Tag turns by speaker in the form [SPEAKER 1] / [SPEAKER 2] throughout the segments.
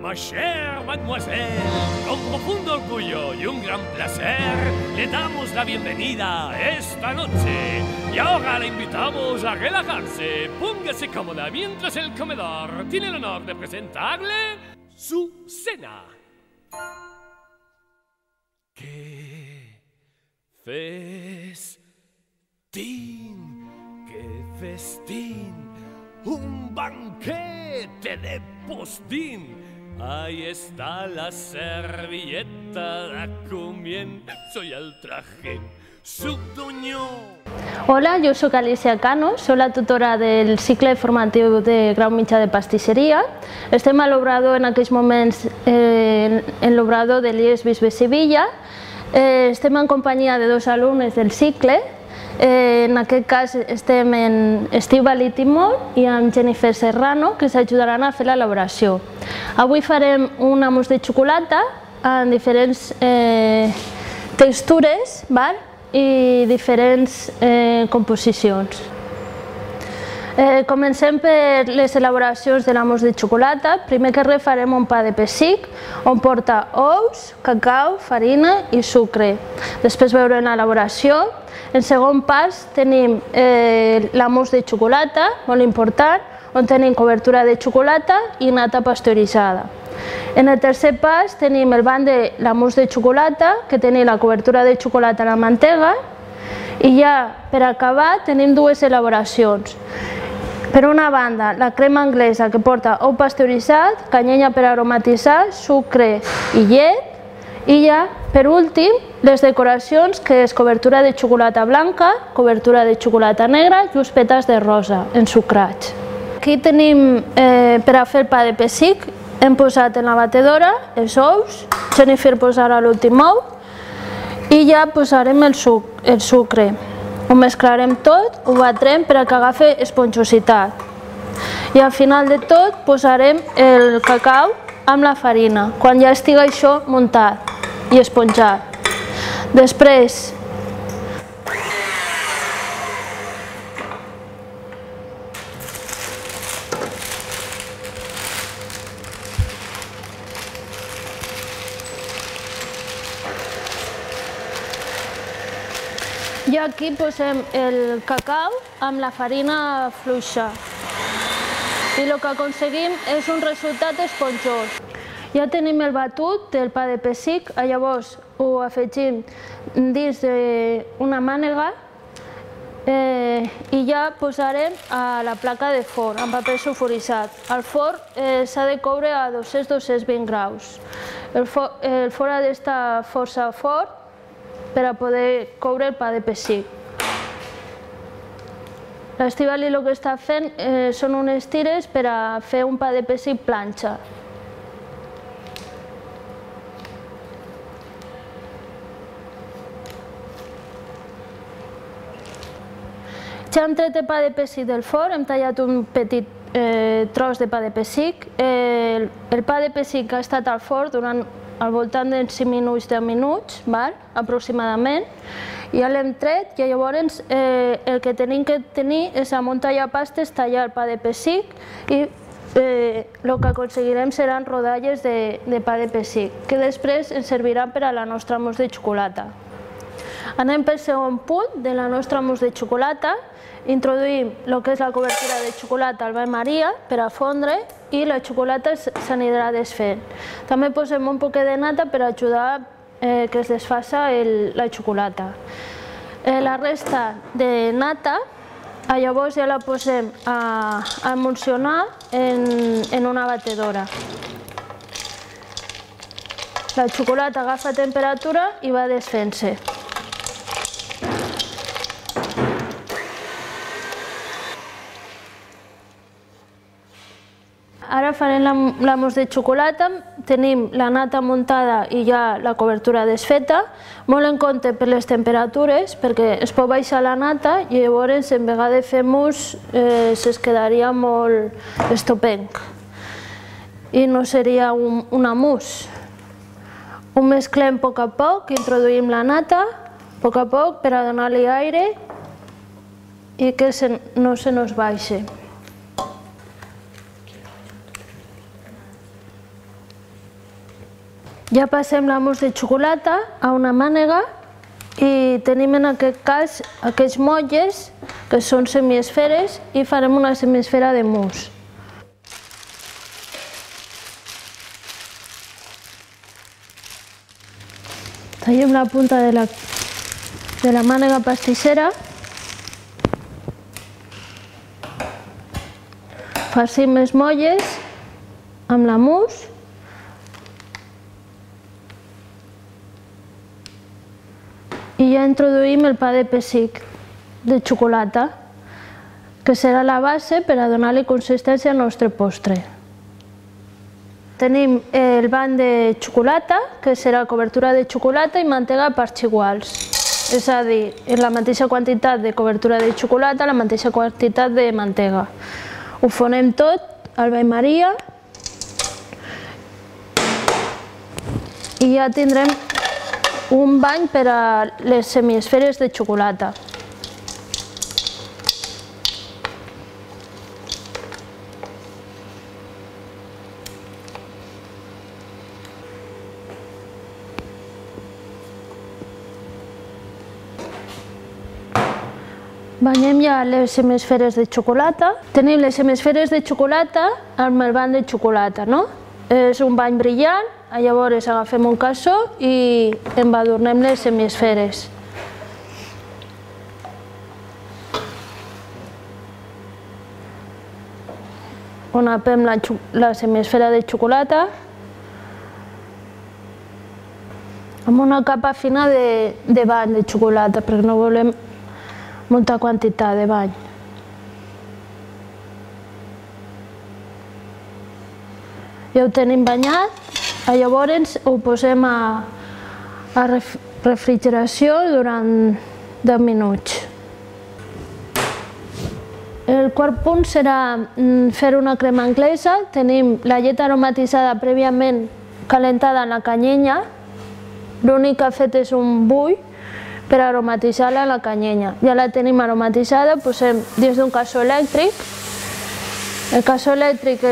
[SPEAKER 1] Ma chère mademoiselle, con profundo orgullo y un gran placer, le damos la bienvenida esta noche. Y ahora le invitamos a relajarse. Póngase cómoda mientras el comedor tiene el honor de presentarle su cena. ¡Qué festín! ¡Qué festín! ¡Un banquete de postín! Ahí está la servilleta de comienzo y el traje subduñó.
[SPEAKER 2] Hola, jo sóc Alicia Cano, sóc la tutora del cicle formatiu de grau mitjà de pastisseria. Estem a l'obrador en aquells moments eh, en l'obrador de l'IES Bisbe Sevilla. Eh, estem en companyia de dos alumnes del cicle, Eh, en aquest cas estem en Estiu Balítimol i amb Jennifer Serrano, que s'ajudaran a fer l'elaboració. Avui farem un mousse de xocolata en diferents eh, textures i diferents eh, composicions. Eh, comencem per les elaboracions de l'amos de xocolata. Primer que res farem un pa de pessic on porta ous, cacau, farina i sucre. Després veurem l'elaboració. En segon pas tenim eh, l'amos de xocolata, molt important, on tenim cobertura de xocolata i nata pasteuritzada. En el tercer pas tenim el banc de l'amos de xocolata, que tenim la cobertura de xocolata a la mantega, i ja per acabar tenim dues elaboracions. Per una banda, la crema anglesa que porta ou pasteuritzat, canyella per aromatitzar, sucre i llet, i ja, per últim, les decoracions, que és cobertura de xocolata blanca, cobertura de xocolata negra i uns petes de rosa ensucrats. Aquí tenim, eh, per a fer el pa de pessic, hem posat en la batedora els ous, Jennifer posarà l'últim ou, i ja posarem el, suc, el sucre. Ho mesclarem tot, ho batrem per a que agafi esponjositat. I al final de tot posarem el cacau amb la farina, quan ja estigui això muntat i esponjat. Després Aquí posem el cacau amb la farina fluixa. I el que aconseguim és un resultat esponjós. Ja tenim el batut del pa de pessic, llavors ho afegim dins d'una mànega eh, i ja posarem a la placa de forn amb paper sulfuritzat. El forn eh, s'ha de coure a 200-220 graus. El, for, el forn ha d'estar força fort per a poder coure el pa de pessic. L'Estivali el que està fent eh, són unes tires per a fer un pa de pessic planxa. Ja hem tret el pa de pessic del forn, hem tallat un petit eh, tros de pa de pessic. Eh, el, el pa de pessic ha estat al forn durant al voltant de 5 minuts, 10 minuts, val? aproximadament. Ja l'hem tret i llavors eh, el que tenim que tenir és a muntar pastes, tallar el pa de pessic i eh, que aconseguirem seran rodalles de, de pa de pessic, que després ens serviran per a la nostra mousse de xocolata. Anem pel segon punt de la nostra mousse de xocolata. Introduïm el que és la cobertura de xocolata al bain maria per a fondre i la xocolata s'anirà desfent. També posem un poquet de nata per ajudar eh, que es desfaça el, la xocolata. Eh, la resta de nata llavors ja la posem a, a emulsionar en, en una batedora. La xocolata agafa temperatura i va desfent-se. Ara farem la, la mousse de xocolata, tenim la nata muntada i ja la cobertura desfeta, molt en compte per les temperatures, perquè es pot baixar la nata i llavors en vegada de fer mousse eh, se'ls quedaria molt estopenc i no seria un, una mousse. Ho mesclem a poc a poc, introduïm la nata, a poc a poc per a donar-li aire i que se, no se nos baixi. Ja passem la mousse de xocolata a una mànega i tenim en aquest cas aquests motlles que són semiesferes i farem una semiesfera de mousse. Tallem la punta de la, de la mànega pastissera farcim les molles amb la mousse i ja introduïm el pa de pessic de xocolata, que serà la base per a donar-li consistència al nostre postre. Tenim el ban de xocolata, que serà cobertura de xocolata i mantega a parts iguals. És a dir, la mateixa quantitat de cobertura de xocolata, la mateixa quantitat de mantega. Ho fonem tot al bany Maria i ja tindrem un bany per a les semiesferes de xocolata. Banyem ja les hemisferes de xocolata. Tenim les hemisferes de xocolata amb el bany de xocolata, no? És un bany brillant, llavors agafem un cassó i embadurnem les hemisferes. Onapem la, la hemisfera de xocolata amb una capa fina de, de bany de xocolata, perquè no volem molta quantitat de bany. Ja ho tenim banyat, llavors ho posem a, a refrigeració durant 10 minuts. El quart punt serà mm, fer una crema anglesa. Tenim la llet aromatitzada prèviament calentada en la canyenya. L'únic que ha fet és un bull per aromatitzar-la a la canyenya. Ja la tenim aromatitzada, posem dins d'un cassó elèctric. El cassó elèctric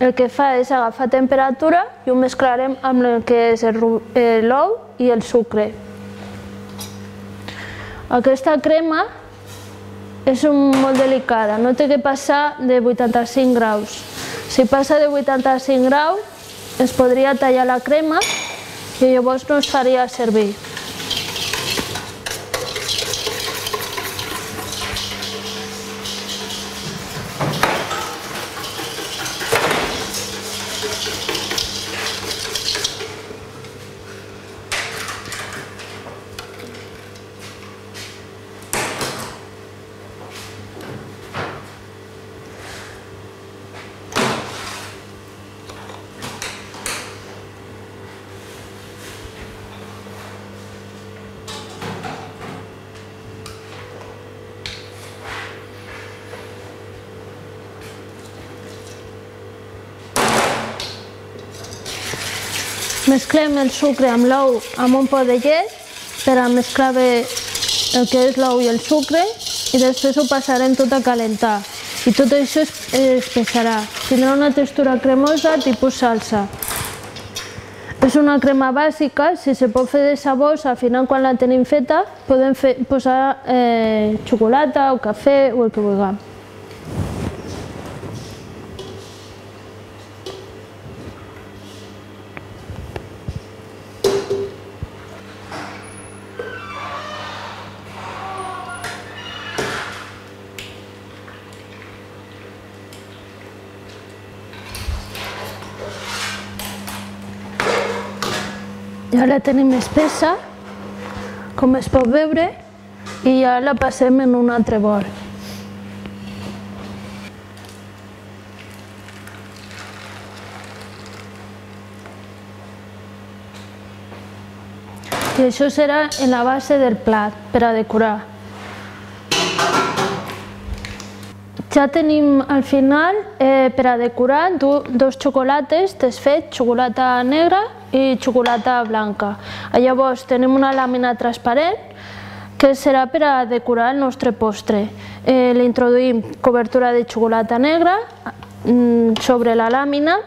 [SPEAKER 2] el que fa és agafar temperatura i ho mesclarem amb el que és l'ou i el sucre. Aquesta crema és molt delicada, no té que passar de 85 graus. Si passa de 85 graus es podria tallar la crema i llavors no es faria servir. Mesclem el sucre amb l'ou amb un pot de llet per a mesclar bé el que és l'ou i el sucre i després ho passarem tot a calentar i tot això es, es pesarà. Tindrà una textura cremosa tipus salsa. És una crema bàsica, si se pot fer de sabors, al final quan la tenim feta podem fer, posar eh, xocolata o cafè o el que vulguem. Ja la tenim espessa, com es pot veure, i ja la passem en un altre bol. I això serà en la base del plat, per a decorar. Ja tenim al final, eh, per a decorar, dos xocolates desfets, xocolata negra i xocolata blanca. Llavors tenim una làmina transparent que serà per a decorar el nostre postre. Eh, li introduïm cobertura de xocolata negra mm, sobre la làmina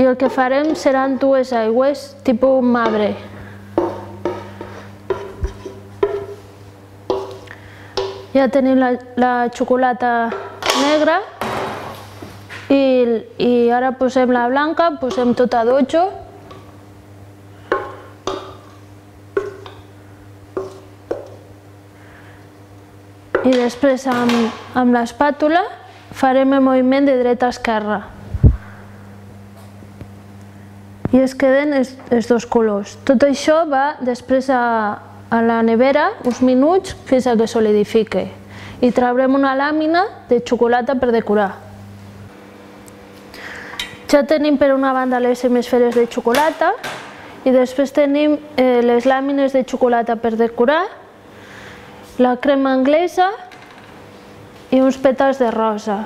[SPEAKER 2] I el que farem seran dues aigües, tipus mabre. Ja tenim la, la xocolata negra i, i ara posem la blanca, posem tot a dojo. I després amb, amb l'espàtula farem el moviment de dreta a esquerra. I es queden els, els dos colors. Tot això va després a, a la nevera uns minuts fins que solidifique. I traurem una làmina de xocolata per decorar. Ja tenim per una banda les hemisferes de xocolata i després tenim eh, les làmines de xocolata per decorar, la crema anglesa i uns pètals de rosa.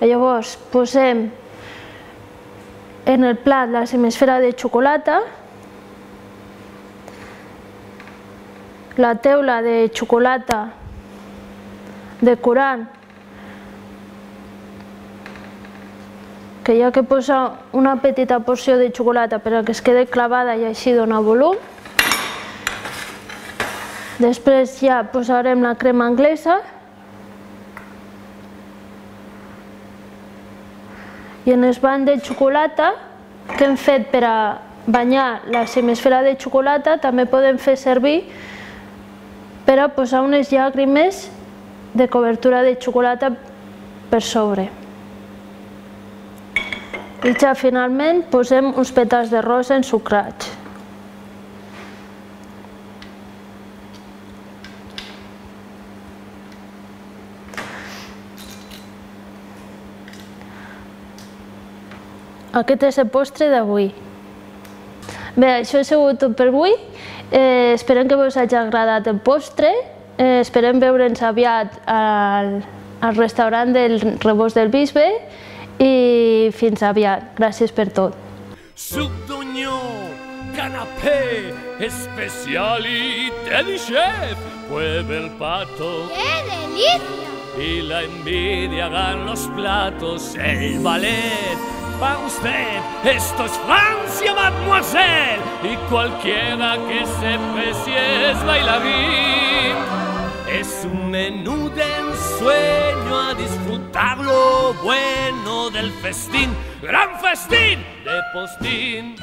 [SPEAKER 2] Llavors posem en el plat la hemisfera de xocolata, la teula de xocolata decorant que hi ha que posar una petita porció de xocolata per a que es quede clavada i així dona volum. Després ja posarem la crema anglesa i en el banc de xocolata que hem fet per a banyar la semisfera de xocolata també podem fer servir per a posar unes llàgrimes de cobertura de xocolata per sobre. I ja finalment posem uns pètals de rosa ensucrats. Aquest és el postre d'avui. Bé, això ha sigut tot per avui. Eh, esperem que us hagi agradat el postre. Eh, esperem veure'ns aviat al, al restaurant del Rebost del Bisbe i fins aviat. Gràcies per tot.
[SPEAKER 1] Suc d'unió, canapé, especialité du chef, mueve el pato
[SPEAKER 3] ¡Qué delicia!
[SPEAKER 1] y la envidia hagan los platos, el ballet. Para usted, esto es Francia, mademoiselle, y cualquiera que se precie es bailarín. Es un menú de ensueño a disfrutar lo bueno del festín, gran festín de postín.